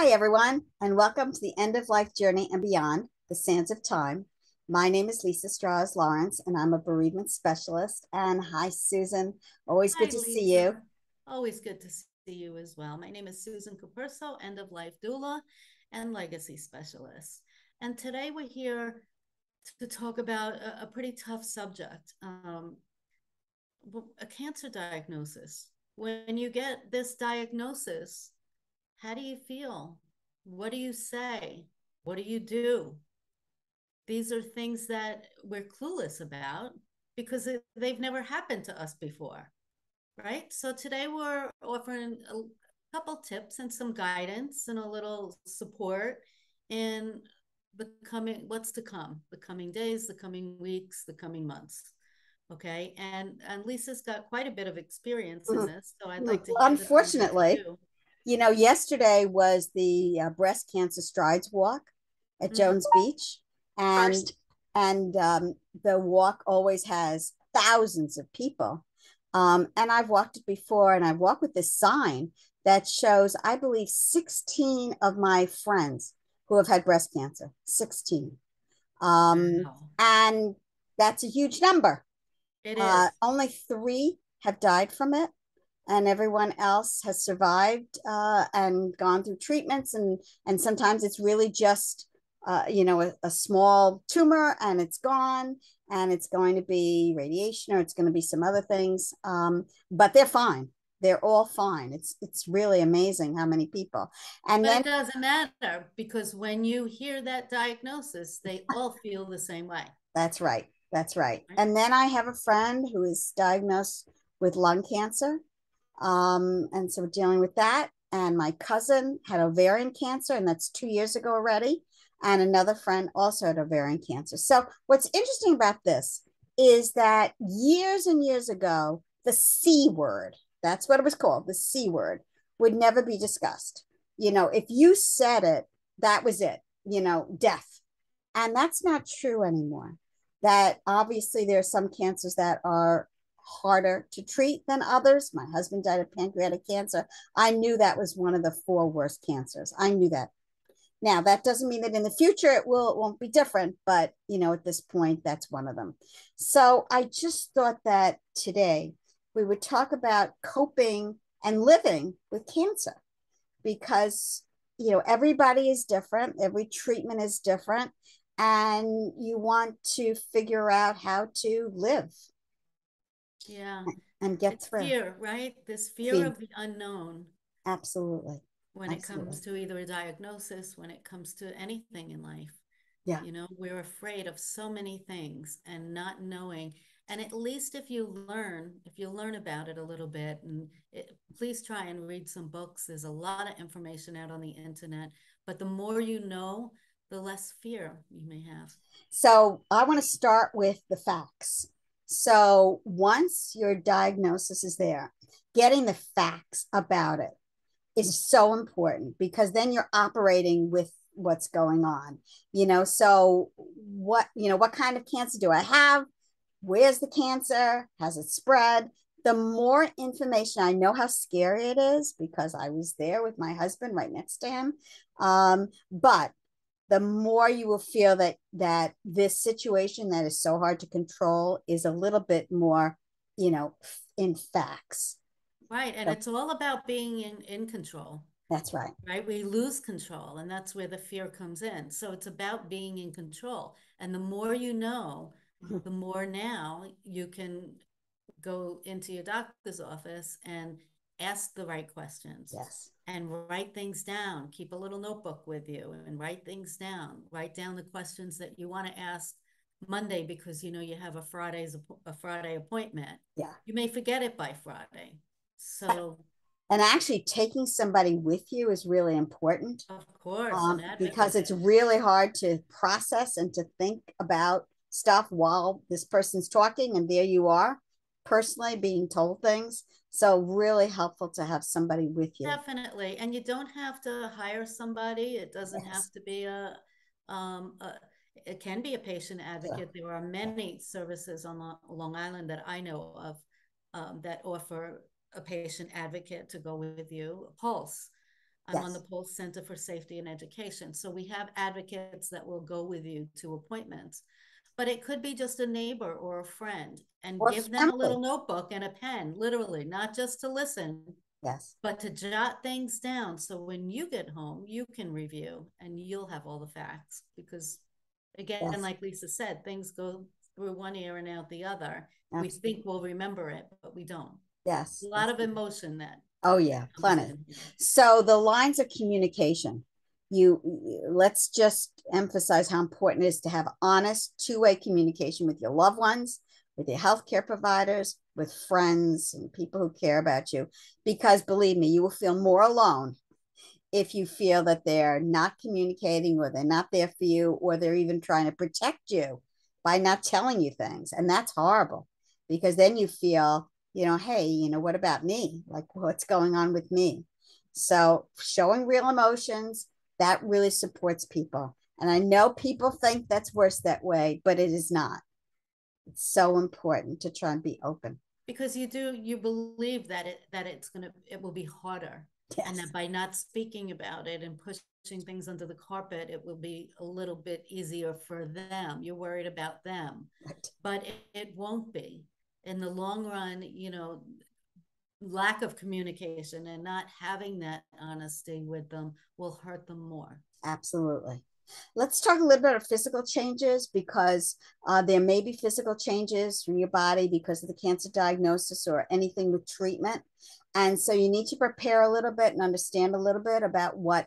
Hi, everyone, and welcome to the End of Life Journey and Beyond, the Sands of Time. My name is Lisa Strahs-Lorenc, and I'm a bereavement specialist. And hi, Susan. Always hi, good to Lisa. see you. Always good to see you as well. My name is Susan Capurso, End of Life Doula and Legacy Specialist. And today we're here to talk about a, a pretty tough subject um, a cancer diagnosis. When you get this diagnosis, how do you feel? What do you say? What do you do? These are things that we're clueless about because it, they've never happened to us before, right? So today we're offering a couple tips and some guidance and a little support in the coming what's to come, the coming days, the coming weeks, the coming months. Okay, and and Lisa's got quite a bit of experience in mm-hmm. this, so I'd like to. Unfortunately, you know, yesterday was the uh, breast cancer strides walk at mm-hmm. Jones Beach, and First. and um, the walk always has thousands of people. Um, and I've walked it before, and I've walked with this sign that shows, I believe, 16 of my friends who have had breast cancer. 16. Um, wow. And that's a huge number. It uh. Uh, only three have died from it and everyone else has survived uh, and gone through treatments and and sometimes it's really just uh, you know a, a, small tumor and it's gone and it's going to be radiation or it's going to be some other things um, but they're fine. They're all fine. It's it's really amazing how many people. And but then it doesn't matter because when you hear that diagnosis they all feel the same way. That's right. That's right? And then i have a friend who is diagnosed with lung cancer um, and so we're dealing with that. And my cousin had ovarian cancer, and that's two years ago already. And another friend also had ovarian cancer. So what's interesting about this is that years and years ago, the C word, that's what it was called, the C word, would never be discussed. You know, if you said it, that was it, you know, death. And that's not true anymore. That obviously there are some cancers that are harder to treat than others. My husband died of pancreatic cancer. I knew that was one of the four worst cancers. I knew that. Now, that doesn't mean that in the future it will it won't be different, but you know, at this point, that's one of them. So I just thought that today we would talk about coping and living with cancer because you know everybody is different, every treatment is different, and you want to figure out how to live yeah. And get it's through fear right? This fear, fear, of the unknown. Absolutely. When absolutely. it comes to either a diagnosis when it comes to anything in life yeah. you know we're afraid of so many things and not knowing. And at least if you learn if you learn about it a little bit and it, please try and read some books. There's a lot of information out on the internet but the more you know the less fear you may have. So i want to start with the facts so once your diagnosis is there, getting the facts about it is so important because then you're operating with what's going on. You know, so what, you know, what kind of cancer do I have? Where's the cancer? Has it spread? The more information, I know how scary it is because I was there with my husband right next to him. Um, but the more you will feel that that this situation that is so hard to control is a little bit more you know in facts. Right and so, it's all about being in in control. That's right. Right we lose control and that's where the fear comes in. So it's about being in control and the more you know mm-hmm. the more now you can go into your doctor's office and ask the right questions yes. and write things down. Keep a little notebook with you and write things down. Write down the questions that you want to ask monday because you know you have a friday's a friday appointment. Yeah. You may forget it by friday. So and actually taking somebody with you is really important of course um, because it's really hard to process and to think about stuff while this person's talking and there you are personally being told things so really helpful to have somebody with you. Definitely. And you don't have to hire somebody. It doesn't yes. have to be a, um, a, it can be a patient advocate. Yeah. There are many services on Long Island that I know of um, that offer a patient advocate to go with you. Pulse. I'm yes. on the Pulse Center for Safety and Education. So we have advocates that will go with you to appointments. But it could be just a neighbor or a friend and or give them a little notebook and a pen, literally, not just to listen. Yes. But to jot things down so when you get home, you can review and you'll have all the facts. Because again, yes. like Lisa said, things go through one ear and out the other. Absolutely. We think we'll remember it, but we don't. Yes. A lot of emotion that Oh yeah, plenty. So the lines of communication. You let's just emphasize how important it is to have honest two-way communication with your loved ones, with your healthcare providers, with friends and people who care about you. Because believe me, you will feel more alone if you feel that they're not communicating or they're not there for you or they're even trying to protect you by not telling you things. And that's horrible because then you feel you know, hey, you know, what about me? Like, what's going on with me? So, showing real emotions that really supports people. And I know people think that's worse that way, but it is not. It's so important to try and be open because you do you believe that it that it's gonna it will be harder yes. and that by not speaking about it and pushing things under the carpet it will be a little bit easier for them you're worried about them right. but it, it won't be in the long run, you know, lack of communication and not having that honesty with them will hurt them more. Absolutely. Let's talk a little bit of physical changes because uh, there may be physical changes from your body because of the cancer diagnosis or anything with treatment. And so you need to prepare a little bit and understand a little bit about what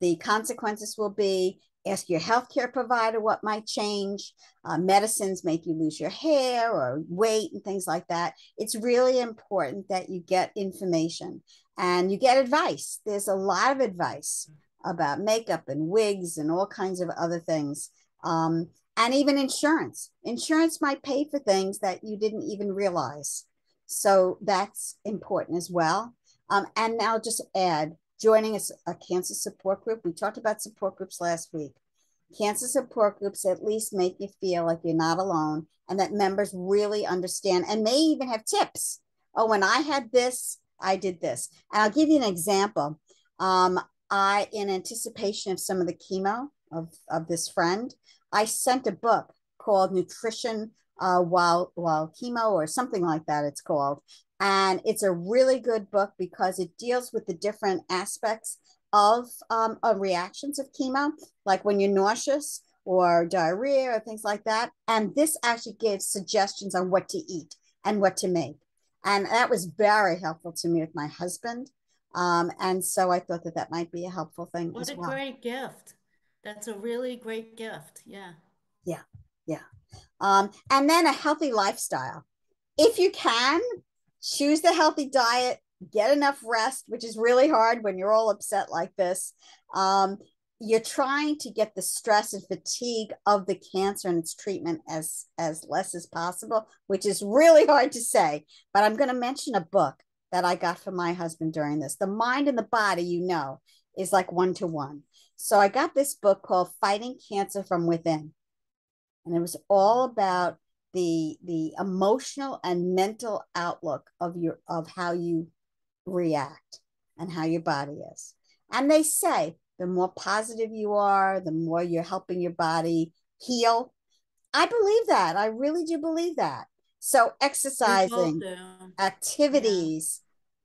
the consequences will be ask your healthcare provider what might change. Uh, medicines make you lose your hair or weight and things like that. It's really important that you get information and you get advice. There's a lot of advice about makeup and wigs and all kinds of other things. Um, and even insurance. Insurance might pay for things that you didn't even realize. So that's important as well. Um, and now just add joining a, a cancer support group. We talked about support groups last week. Cancer support groups at least make you feel like you're not alone and that members really understand and may even have tips. Oh, when I had this, I did this. And I'll give you an example. Um, I, in anticipation of some of the chemo of, of this friend, I sent a book called Nutrition uh, while while chemo or something like that. It's called, and it's a really good book because it deals with the different aspects of, um, of reactions of chemo, like when you're nauseous or diarrhea or things like that. And this actually gives suggestions on what to eat and what to make. And that was very helpful to me with my husband. Um, and so I thought that that might be a helpful thing what a well. great gift. That's a really great gift. Yeah. Yeah. Yeah. Um, and then a healthy lifestyle. If you can, choose the healthy diet, get enough rest, which is really hard when you're all upset like this. Um, you're trying to get the stress and fatigue of the cancer and its treatment as as less as possible, which is really hard to say. But I'm going to mention a book that I got from my husband during this. The mind and the body, you know, is like one to one. So I got this book called Fighting Cancer from Within. And it was all about the the emotional and mental outlook of your of how you react and how your body is and they say the more positive you are the more you're helping your body heal i believe that i really do believe that so exercising activities.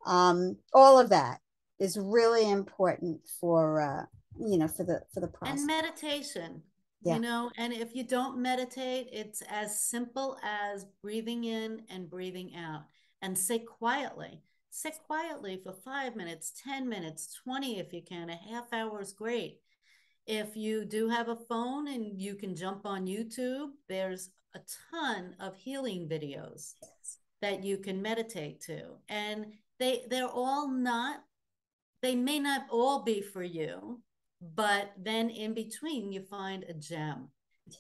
Um all of that is really important for uh you know for the for the process. and meditation yeah. you know and if you don't meditate it's as simple as breathing in and breathing out. And sit quietly. Sit quietly for five minutes 10 minutes 20 if you can. A half hour is great. If you do have a phone and you can jump on youtube there's a ton of healing videos that you can meditate to. And they they're all not they may not all be for you but then in between you find a gem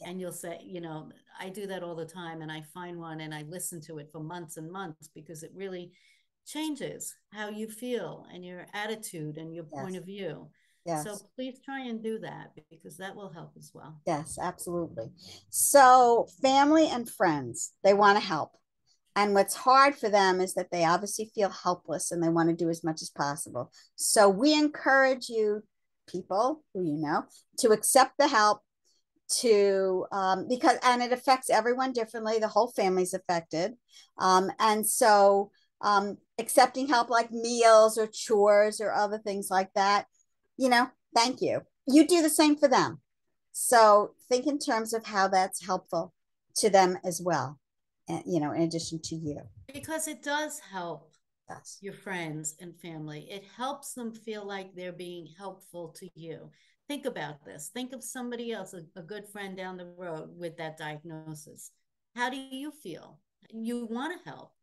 and you'll say you know i do that all the time and i find one and i listen to it for months and months because it really changes how you feel and your attitude and your yes. point of view Yes. So please try and do that because that will help as well. Yes, absolutely. So family and friends, they want to help. And what's hard for them is that they obviously feel helpless and they want to do as much as possible. So we encourage you, people who you know, to accept the help to um, because and it affects everyone differently. The whole family's affected. Um, and so um, accepting help like meals or chores or other things like that you know thank you. You do the same for them. So think in terms of how that's helpful to them as well you know in addition to you. Because it does help yes. your friends and family. It helps them feel like they're being helpful to you. Think about this. Think of somebody else a, a good friend down the road with that diagnosis. How do you feel? You want to help.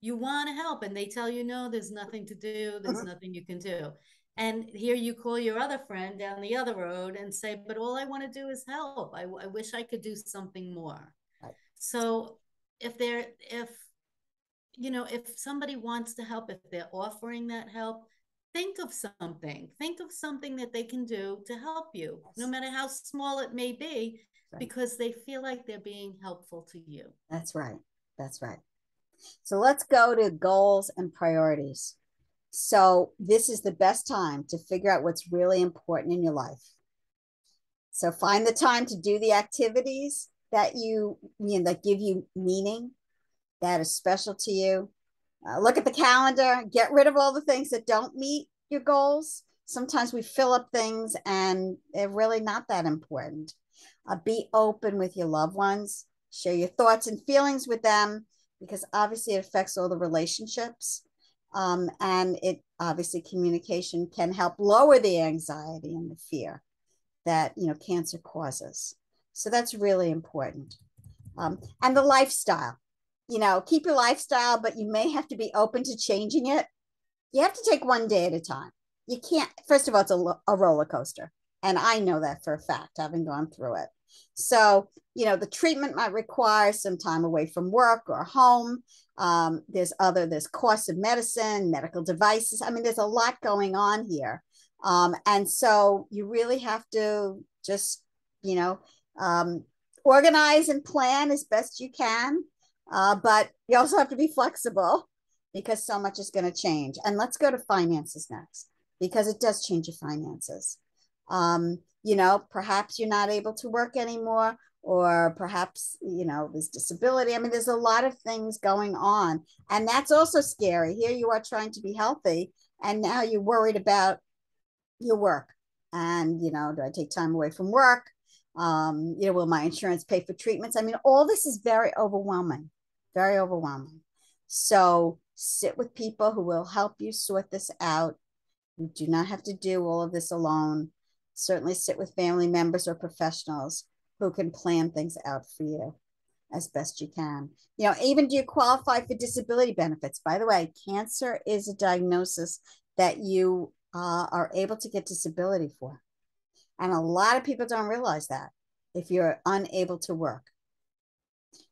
You want to help and they tell you no there's nothing to do. There's mm-hmm. nothing you can do. And here you call your other friend down the other road and say but all i want to do is help. I, I wish i could do something more. Right. so if they're if you know if somebody wants to help if they're offering that help think of something. Think of something that they can do to help you yes. no matter how small it may be right. because they feel like they're being helpful to you. That's right. That's right. So let's go to goals and priorities. So this is the best time to figure out what's really important in your life. So find the time to do the activities that you, you know, that give you meaning that is special to you uh, look at the calendar, get rid of all the things that don't meet your goals. Sometimes we fill up things and they're really not that important. Uh, be open with your loved ones, share your thoughts and feelings with them because obviously it affects all the relationships. Um, and it obviously communication can help lower the anxiety and the fear that you know cancer causes. So that's really important. Um, and the lifestyle you know, keep your lifestyle, but you may have to be open to changing it. You have to take one day at a time. You can't, first of all, it's a, a roller coaster. And I know that for a fact, having gone through it. So, you know, the treatment might require some time away from work or home. Um, there's other, there's cost of medicine, medical devices. I mean, there's a lot going on here. Um, and so you really have to just, you know, um, organize and plan as best you can uh, but you also have to be flexible because so much is going to change. And let's go to finances next because it does change your finances. Um, you know, perhaps you're not able to work anymore, or perhaps, you know, there's disability. I mean, there's a lot of things going on. And that's also scary. Here you are trying to be healthy, and now you're worried about your work. And, you know, do I take time away from work? Um, you know, will my insurance pay for treatments? I mean, all this is very overwhelming very overwhelming. So sit with people who will help you sort this out. You do not have to do all of this alone. Certainly sit with family members or professionals who can plan things out for you as best you can. You know, even do you qualify for disability benefits? By the way, cancer is a diagnosis that you uh, are able to get disability for. And a lot of people don't realize that if you're unable to work.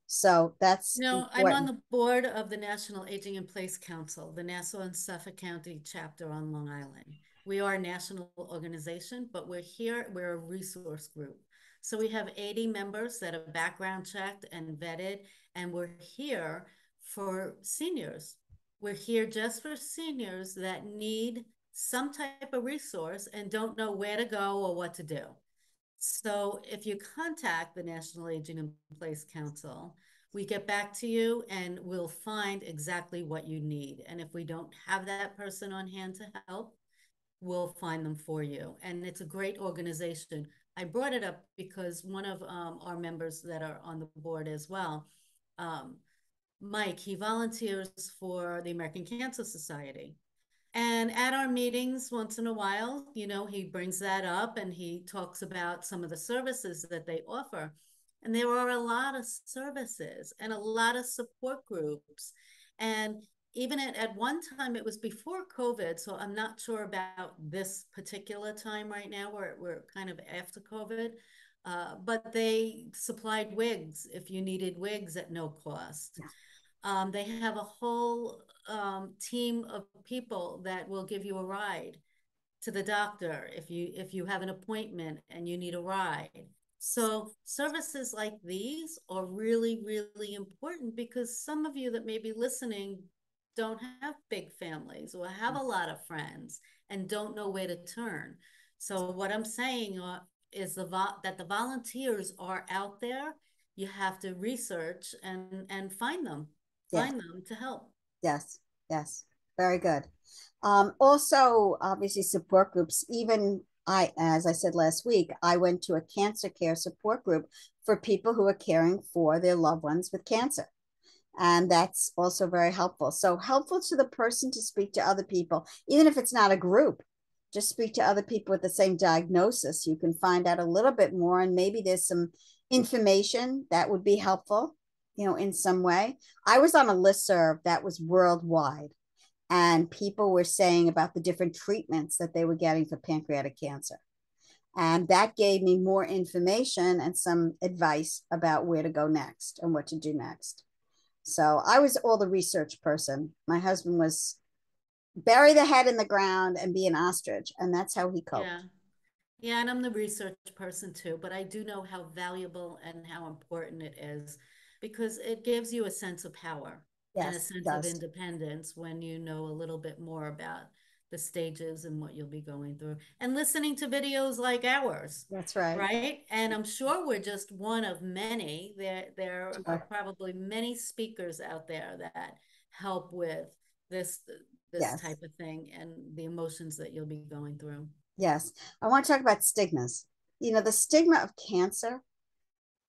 So that's no, important. I'm on the board of the National Aging in Place Council, the Nassau and Suffolk County chapter on Long Island. We are a national organization, but we're here, we're a resource group. So we have 80 members that are background checked and vetted, and we're here for seniors. We're here just for seniors that need some type of resource and don't know where to go or what to do. So if you contact the National Aging in Place Council, we get back to you and we'll find exactly what you need. And if we don't have that person on hand to help, we'll find them for you. And it's a great organization. I brought it up because one of um, our members that are on the board as well, um, Mike, he volunteers for the American Cancer Society. And at our meetings, once in a while, you know, he brings that up and he talks about some of the services that they offer. And there are a lot of services and a lot of support groups. And even at, at one time, it was before COVID. So I'm not sure about this particular time right now. We're, we're kind of after COVID. Uh, but they supplied wigs if you needed wigs at no cost. Um, they have a whole um, team of people that will give you a ride to the doctor if you if you have an appointment and you need a ride. So services like these are really, really important because some of you that may be listening don't have big families or have a lot of friends and don't know where to turn. So what I'm saying uh, is the vo- that the volunteers are out there. You have to research and and find them, find them to help. Yes, yes, very good. Um, also, obviously, support groups. Even I, as I said last week, I went to a cancer care support group for people who are caring for their loved ones with cancer. And that's also very helpful. So, helpful to the person to speak to other people, even if it's not a group, just speak to other people with the same diagnosis. You can find out a little bit more, and maybe there's some information that would be helpful, you know, in some way. I was on a list serve that was worldwide and people were saying about the different treatments that they were getting for pancreatic cancer. And that gave me more information and some advice about where to go next and what to do next. So I was all the research person. My husband was bury the head in the ground and be an ostrich. And that's how he coped. Yeah. Yeah, and I'm the research person too, but I do know how valuable and how important it is because it gives you a sense of power yes, and a sense of independence when you know a little bit more about the stages and what you'll be going through and listening to videos like ours that's right. right? And i'm sure we're just one of many. There there are probably many speakers out there that help with this this yes. type of thing and the emotions that you'll be going through. Yes. I want to talk about stigmas. You know the stigma of cancer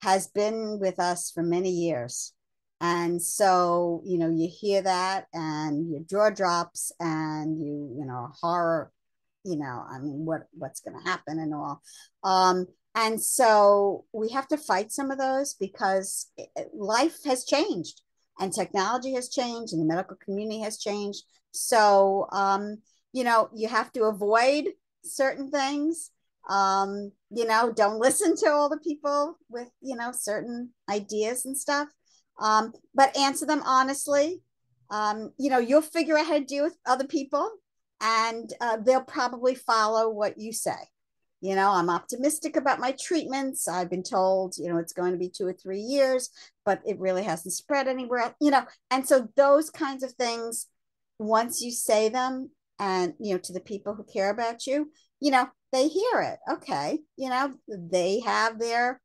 has been with us for many years. And so you know you hear that and your jaw drops and you you know horror you know i mean what what's going to happen and all. Um and so we have to fight some of those because life has changed and technology has changed and the medical community has changed. So um you know you have to avoid certain things um you know don't listen to all the people with you know certain ideas and stuff um, but answer them honestly. Um, you know, you'll figure out how to deal with other people and uh, they'll probably follow what you say. You know, I'm optimistic about my treatments. I've been told, you know, it's going to be two or three years, but it really hasn't spread anywhere, you know. And so those kinds of things, once you say them and, you know, to the people who care about you, you know, they hear it. Okay. You know, they have their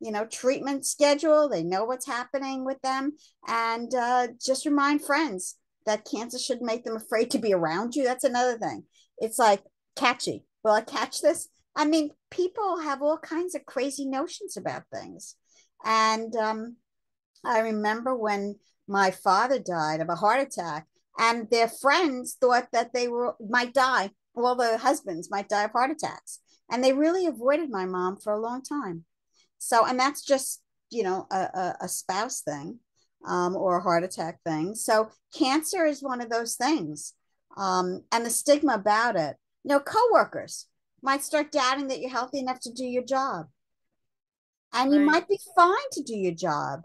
you know treatment schedule. They know what's happening with them. And uh, just remind friends that cancer shouldn't make them afraid to be around you. That's another thing. It's like catchy. Will i catch this. I mean people have all kinds of crazy notions about things. And um, i remember when my father died of a heart attack and their friends thought that they were might die well the husbands might die of heart attacks and they really avoided my mom for a long time so, and that's just, you know, a, a, a spouse thing um, or a heart attack thing. So, cancer is one of those things. Um, and the stigma about it. You know, coworkers might start doubting that you're healthy enough to do your job. And right. you might be fine to do your job.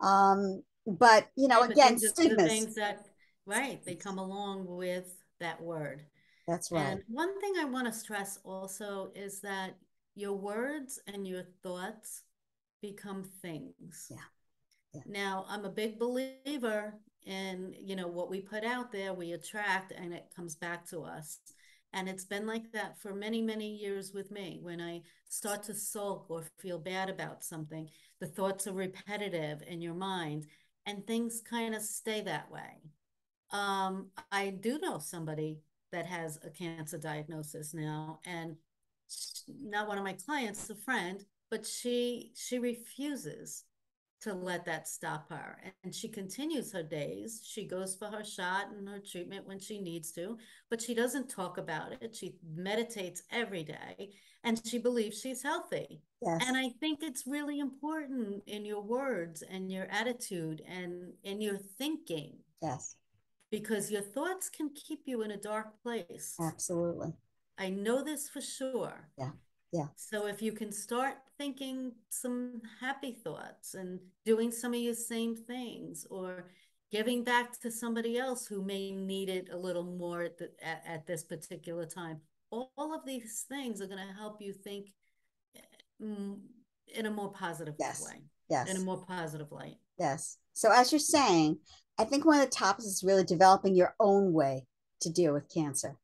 Um, but you know, yeah, again, stigmas. things that right, they come along with that word. That's right. And one thing I want to stress also is that your words and your thoughts become things. Yeah. yeah. Now, I'm a big believer in, you know, what we put out there, we attract and it comes back to us. And it's been like that for many, many years with me. When I start to sulk or feel bad about something, the thoughts are repetitive in your mind and things kind of stay that way. Um, I do know somebody that has a cancer diagnosis now, and not one of my clients, a friend, but she she refuses to let that stop her. And she continues her days. She goes for her shot and her treatment when she needs to, but she doesn't talk about it. She meditates every day and she believes she's healthy. Yes. And I think it's really important in your words and your attitude and in your thinking. Yes. Because your thoughts can keep you in a dark place. Absolutely. I know this for sure. Yeah. Yeah. So if you can start thinking some happy thoughts and doing some of your same things or giving back to somebody else who may need it a little more at, the, at, at this particular time, all of these things are going to help you think mm, in a more positive yes. way. Yes. In a more positive light. Yes. So as you're saying, I think one of the topics is really developing your own way to deal with cancer.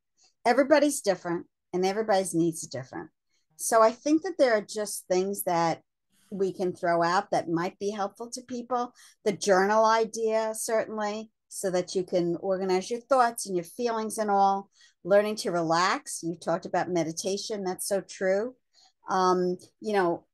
Everybody's different and everybody's needs are different. So I think that there are just things that we can throw out that might be helpful to people. The journal idea, certainly, so that you can organize your thoughts and your feelings and all. Learning to relax. You talked about meditation. That's so true. Um, you know,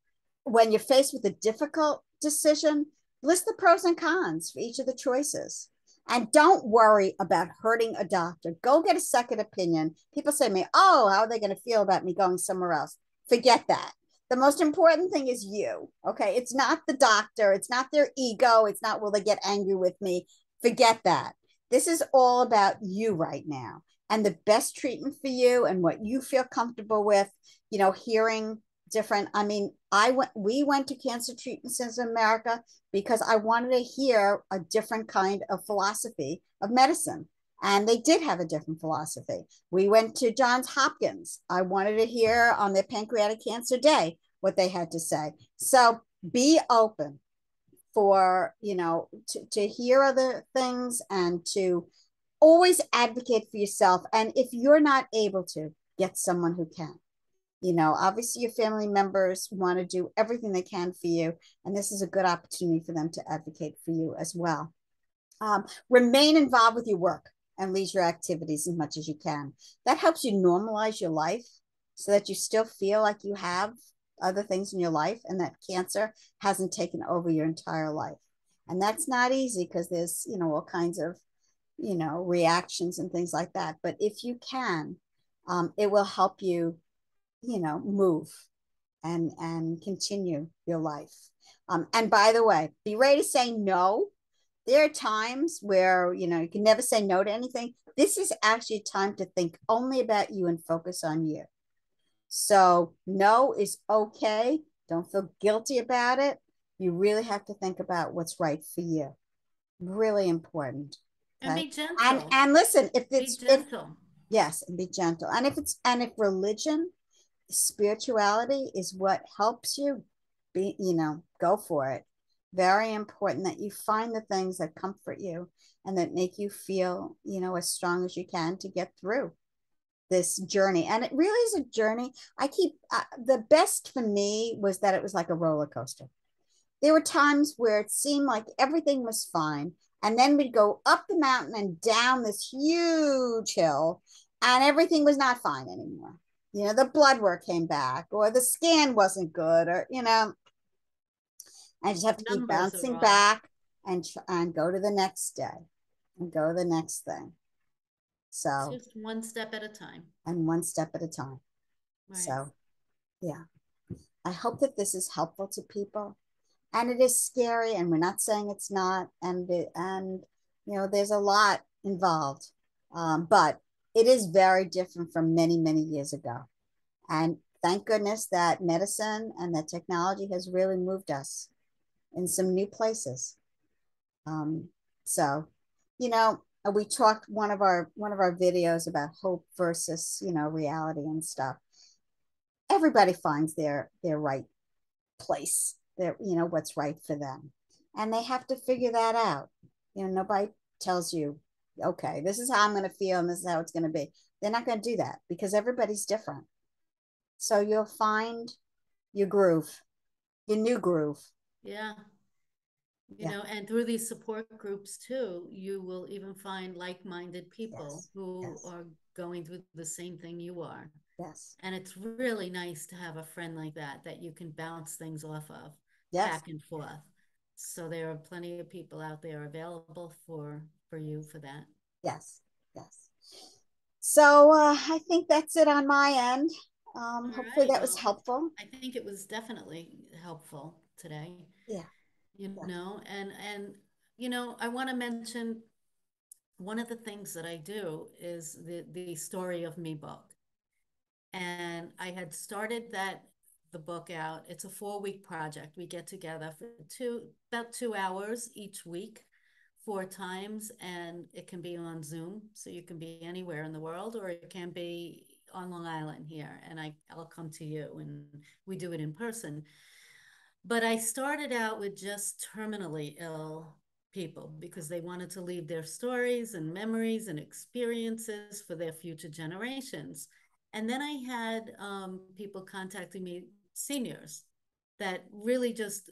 when you're faced with a difficult decision, list the pros and cons for each of the choices. And don't worry about hurting a doctor. Go get a second opinion. People say to me, Oh, how are they going to feel about me going somewhere else? Forget that. The most important thing is you. Okay. It's not the doctor. It's not their ego. It's not, will they get angry with me? Forget that. This is all about you right now and the best treatment for you and what you feel comfortable with. You know, hearing different. I mean, I went, we went to Cancer Treatment Centers in America because I wanted to hear a different kind of philosophy of medicine. And they did have a different philosophy. We went to Johns Hopkins. I wanted to hear on their pancreatic cancer day what they had to say. So be open for, you know, to, to hear other things and to always advocate for yourself. And if you're not able to, get someone who can you know obviously your family members want to do everything they can for you and this is a good opportunity for them to advocate for you as well. Um, remain involved with your work and leisure activities as much as you can. That helps you normalize your life so that you still feel like you have other things in your life and that cancer hasn't taken over your entire life. And that's not easy because there's you know all kinds of you know reactions and things like that. But if you can um, it will help you you know move and and continue your life. Um, and by the way be ready to say no. There are times where you know you can never say no to anything. This is actually a time to think only about you and focus on you. So no is okay. Don't feel guilty about it. You really have to think about what's right for you. Really important. Okay? and be gentle. And and listen if it's be gentle. If, yes and be gentle. And if it's and if religion spirituality is what helps you be, you know, go for it. Very important that you find the things that comfort you and that make you feel, you know, as strong as you can to get through this journey. And it really is a journey. I keep uh, the best for me was that it was like a roller coaster. There were times where it seemed like everything was fine. And then we'd go up the mountain and down this huge hill, and everything was not fine anymore you know the blood work came back or the scan wasn't good or you know i just have to keep bouncing back and and go to the next day and go to the next thing. So just one step at a time. And one step at a time. Right. so yeah. I hope that this is helpful to people. And it is scary and we're not saying it's not and it, and you know there's a lot involved. Um, but it is very different from many, many years ago. And thank goodness that medicine and that technology has really moved us in some new places. Um, so, you know, we talked one of our one of our videos about hope versus you know reality and stuff. Everybody finds their their right place, their you know what's right for them, and they have to figure that out. You know, nobody tells you okay, this is how I'm going to feel and this is how it's going to be. They're not going to do that because everybody's different. So you'll find your groove, your new groove. Yeah. You yeah. know, and through these support groups too, you will even find like minded people yes. who yes. are going through the same thing you are. Yes. And it's really nice to have a friend like that that you can bounce things off of yes. back and forth. So there are plenty of people out there available for for you for that. Yes, yes. So uh, I think that's it on my end. Um, hopefully right. that was helpful. I think it was definitely helpful today. Yeah. You yeah. know, and and you know, I want to mention one of the things that I do is the the story of me book. And I had started that the book out. It's a four week project. We get together for two about two hours each week four times and it can be on Zoom. So you can be anywhere in the world or it can be on Long Island here and I, I'll come to you and we do it in person. But I started out with just terminally ill people because they wanted to leave their stories and memories and experiences for their future generations. And then I had um, people contacting me, seniors, that really just,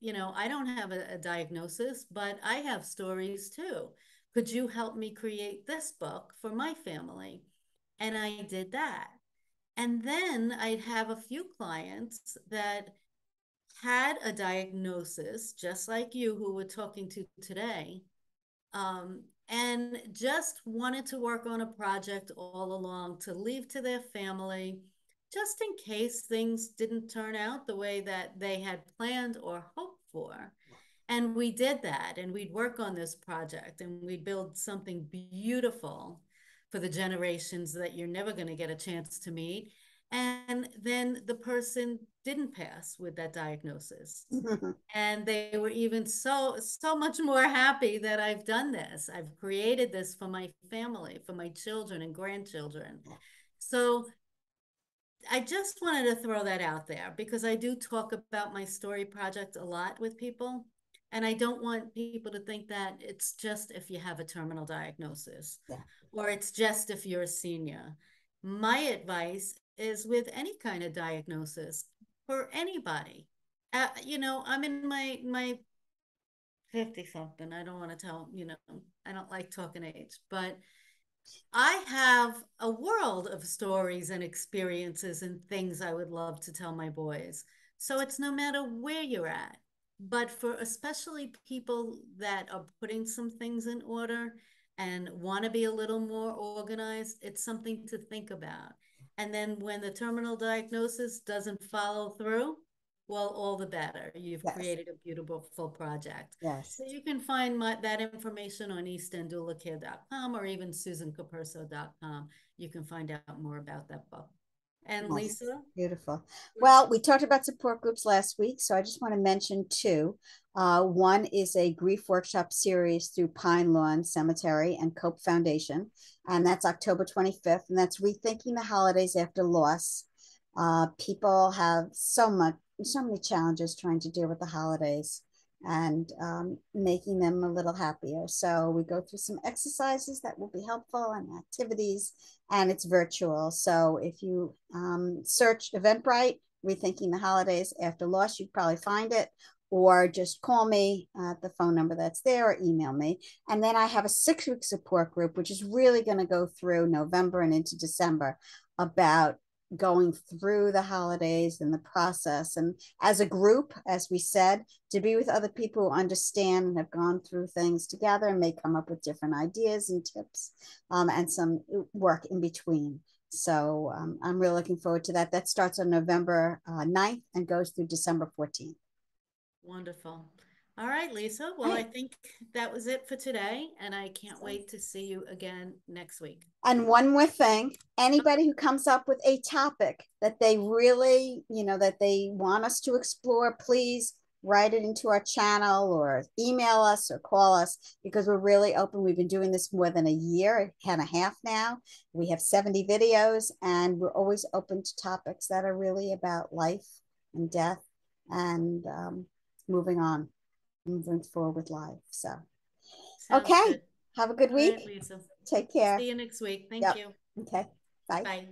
you know, I don't have a, a diagnosis, but I have stories too. Could you help me create this book for my family? And I did that. And then I'd have a few clients that had a diagnosis, just like you, who we're talking to today, um, and just wanted to work on a project all along to leave to their family, just in case things didn't turn out the way that they had planned or hoped for. And we did that, and we'd work on this project and we'd build something beautiful for the generations that you're never going to get a chance to meet. And then the person didn't pass with that diagnosis. And they were even so so much more happy that i've done this. I've created this for my family for my children and grandchildren. So i just wanted to throw that out there because i do talk about my story project a lot with people and i don't want people to think that it's just if you have a terminal diagnosis yeah. or it's just if you're a senior my advice is with any kind of diagnosis for anybody. Uh, you know, I'm in my my 50 something. I don't want to tell, you know, I don't like talking age, but I have a world of stories and experiences and things I would love to tell my boys. So it's no matter where you're at. But for especially people that are putting some things in order and want to be a little more organized, it's something to think about. And then when the terminal diagnosis doesn't follow through, well, all the better. You've yes. created a beautiful full project. Yes. So you can find my, that information on eastenddoulacare.com or even susancapurso.com. You can find out more about that book. And nice. Lisa? Beautiful. Well, we talked about support groups last week, so I just want to mention two. Uh, one is a grief workshop series through Pine Lawn Cemetery and Cope Foundation, and that's October 25th, and that's Rethinking the Holidays After Loss. Uh, people have so much, so many challenges trying to deal with the holidays and um, making them a little happier. So we go through some exercises that will be helpful and activities, and it's virtual. So if you um, search Eventbrite, Rethinking the Holidays After Loss, you'd probably find it, or just call me at the phone number that's there or email me. And then I have a six week support group, which is really going to go through November and into December about going through the holidays and the process. And as a group as we said to be with other people who understand and have gone through things together and may come up with different ideas and tips um, and some work in between. So um, i'm really looking forward to that. That starts on november uh, 9th and goes through december 14th wonderful all right, Lisa. Well, right. I think that was it for today. And I can't wait to see you again next week. And one more thing anybody who comes up with a topic that they really, you know, that they want us to explore, please write it into our channel or email us or call us because we're really open. We've been doing this more than a year and a half now. We have 70 videos and we're always open to topics that are really about life and death and um, moving on moving forward with life. So, Sounds okay. Good. Have a good week. Right, Take care. See you next week. Thank yep. you. Okay. Bye. Bye.